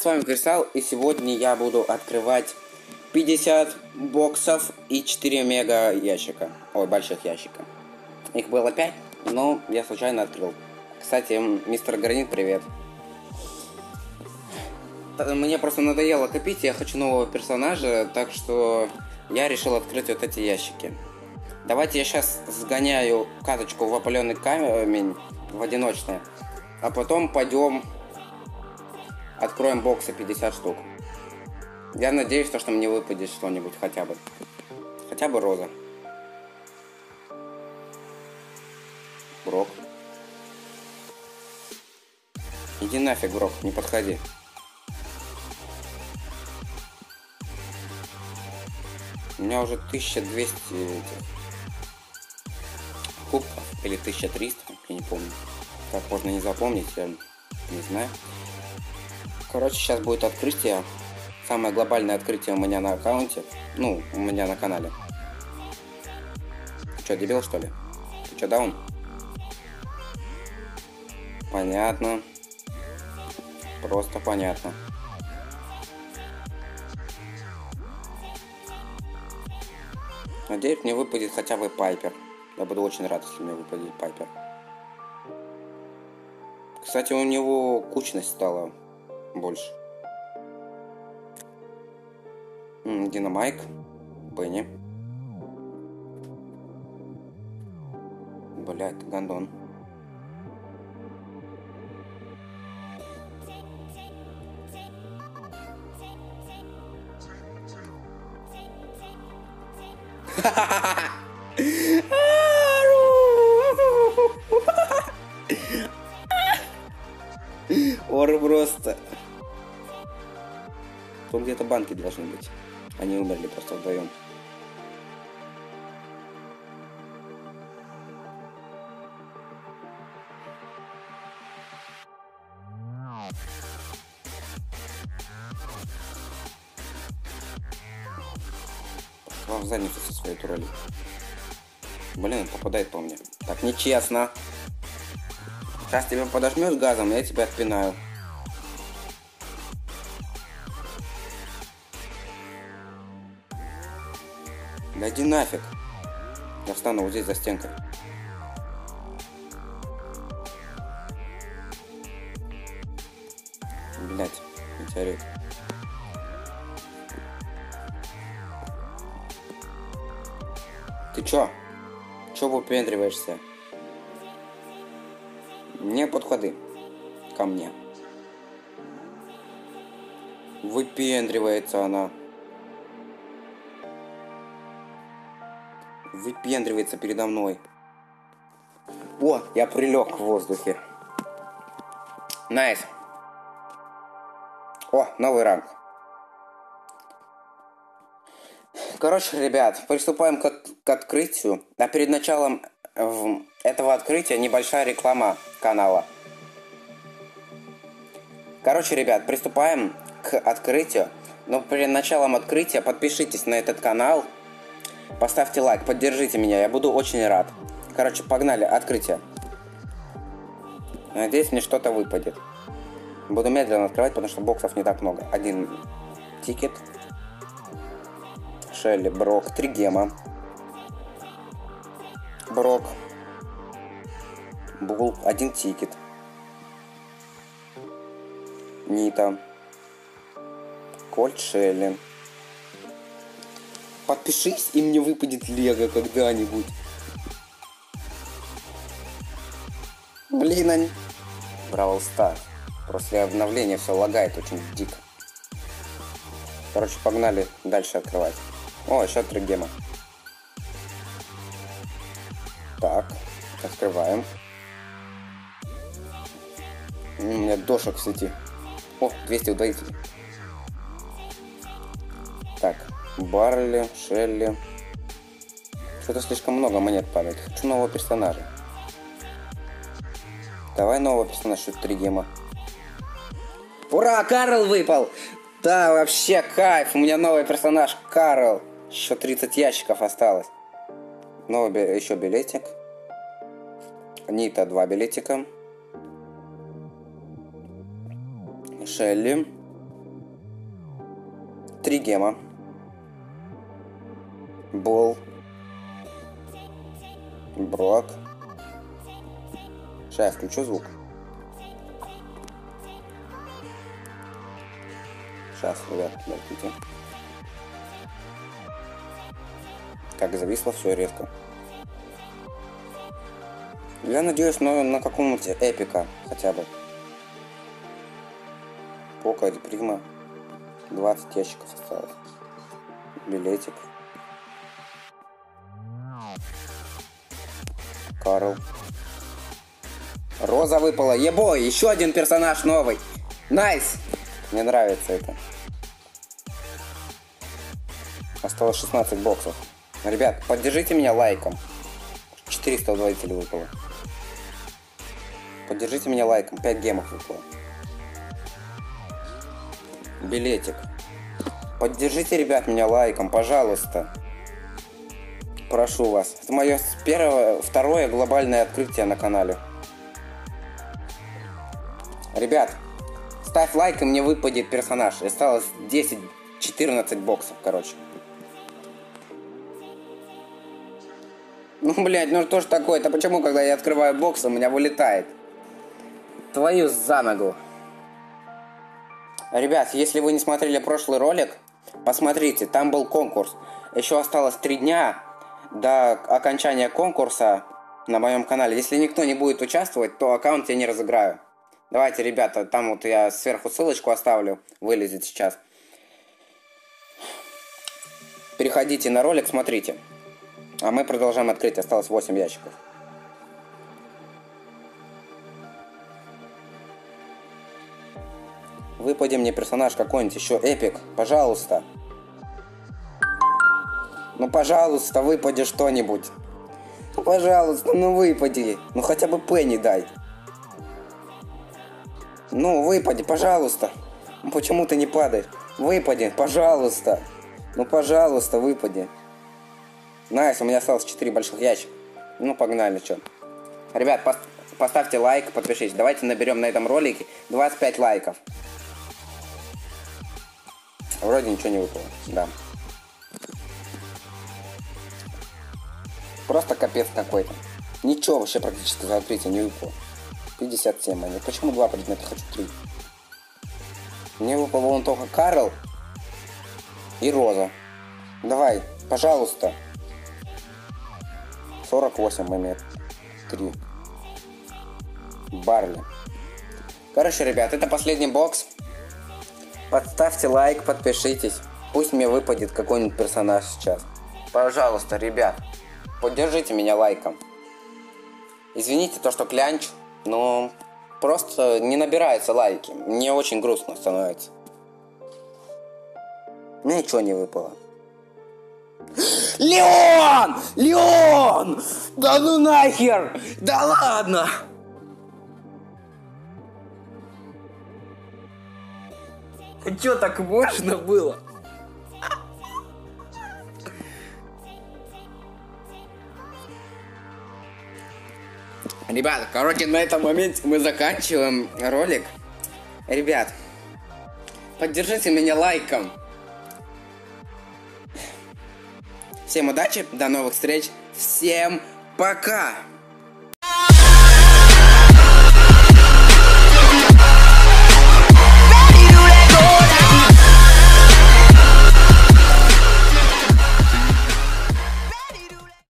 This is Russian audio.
с вами Кристалл, и сегодня я буду открывать 50 боксов и 4 мега ящика. Ой, больших ящика. Их было 5, но я случайно открыл. Кстати, мистер Гранит, привет. Мне просто надоело копить, я хочу нового персонажа, так что я решил открыть вот эти ящики. Давайте я сейчас сгоняю каточку в опаленный камень, в одиночное, а потом пойдем откроем боксы 50 штук. Я надеюсь, что мне выпадет что-нибудь хотя бы. Хотя бы роза. Брок. Иди нафиг, Брок, не подходи. У меня уже 1200 этих кубков, или 1300, я не помню. Как можно не запомнить, я не знаю. Короче, сейчас будет открытие. Самое глобальное открытие у меня на аккаунте. Ну, у меня на канале. Ты что, дебил, что ли? Ты что, даун? Понятно. Просто понятно. Надеюсь, мне выпадет хотя бы Пайпер. Я буду очень рад, если мне выпадет Пайпер. Кстати, у него кучность стала больше. Динамайк. Бенни. Блять, гандон. Ор Тут где-то банки должны быть. Они умерли просто вдвоем. Вам в задницу со своей турели. Блин, попадает по мне. Так нечестно. Сейчас тебя подожмешь газом, я тебя отпинаю. Да иди нафиг. Я встану вот здесь за стенкой. Блять, метеорит. Ты чё? Чё выпендриваешься? Не подходи ко мне. Выпендривается она. Выпендривается передо мной. О, я прилег в воздухе. Nice. О, новый ранг. Короче, ребят, приступаем к, к открытию. А перед началом этого открытия небольшая реклама канала. Короче, ребят, приступаем к открытию. Но перед началом открытия подпишитесь на этот канал. Поставьте лайк, поддержите меня, я буду очень рад. Короче, погнали, открытие. Надеюсь, мне что-то выпадет. Буду медленно открывать, потому что боксов не так много. Один ticket. Шелли, Брок, три гема. Брок. Бул, один ticket. Нита. Кольт Шелли. Подпишись, и мне выпадет Лего когда-нибудь. Блин, они... Бравл Стар. После обновления все лагает очень дико. Короче, погнали дальше открывать. О, еще три гема. Так, открываем. У меня дошек в сети. О, 200 удвоителей. Барли, Шелли. Что-то слишком много монет падает. Хочу нового персонажа. Давай нового персонажа, три гема. Ура, Карл выпал! Да, вообще кайф, у меня новый персонаж, Карл. Еще 30 ящиков осталось. Новый еще билетик. Нита, два билетика. Шелли. три гема. Бол. Брок. Сейчас включу звук. Сейчас, ребят, подождите. Как зависло все резко. Я надеюсь на, на каком-нибудь эпика хотя бы. Поко или Примо. 20 ящиков осталось. Билетик. Карл. Роза выпала. Ебой, еще один персонаж новый. Nice. Мне нравится это. Осталось 16 боксов. Ребят, поддержите меня лайком. 400 удвоителей выпало. Поддержите меня лайком. 5 гемов выпало. Билетик. Поддержите, ребят, меня лайком, пожалуйста. Прошу вас. Это мое первое, второе глобальное открытие на канале. Ребят, ставь лайк, и мне выпадет персонаж. Осталось 10-14 боксов, короче. Ну, блядь, ну что ж такое-то? Почему, когда я открываю бокс, у меня вылетает? Твою за ногу. Ребят, если вы не смотрели прошлый ролик, посмотрите, там был конкурс. Еще осталось три дня до окончания конкурса на моем канале. Если никто не будет участвовать, то аккаунт я не разыграю. Давайте, ребята, там вот я сверху ссылочку оставлю, вылезет сейчас. Переходите на ролик, смотрите. А мы продолжаем открыть. Осталось 8 ящиков. Выпади мне персонаж какой-нибудь еще эпик. Пожалуйста. Ну, пожалуйста, выпади что-нибудь. Ну, пожалуйста, ну выпади. Ну, хотя бы Пенни дай. Ну, выпади, пожалуйста. Ну, почему ты не падаешь? Выпади, пожалуйста. Ну, пожалуйста, выпади. Nice, у меня осталось 4 больших ящика. Ну, погнали, что. Ребят, пос поставьте лайк, подпишитесь. Давайте наберем на этом ролике 25 лайков. Вроде ничего не выпало, да. Просто капец какой-то. Ничего вообще практически за открытие не выпало. 57 монет. Почему два предмета? Хочу три. Мне выпал вон только Карл и Роза. Давай, пожалуйста. 48 монет. 3. Барли. Короче, ребят, это последний бокс. Подставьте лайк, подпишитесь. Пусть мне выпадет какой-нибудь персонаж сейчас. Пожалуйста, ребят, поддержите меня лайком. Извините то, что клянч, но просто не набираются лайки. Мне очень грустно становится. Ничего не выпало. Леон! Леон! Да ну нахер! Да ладно! Чё так можно было? Ребят, короче, на этом моменте мы заканчиваем ролик. Ребят, поддержите меня лайком. Всем удачи, до новых встреч, всем пока!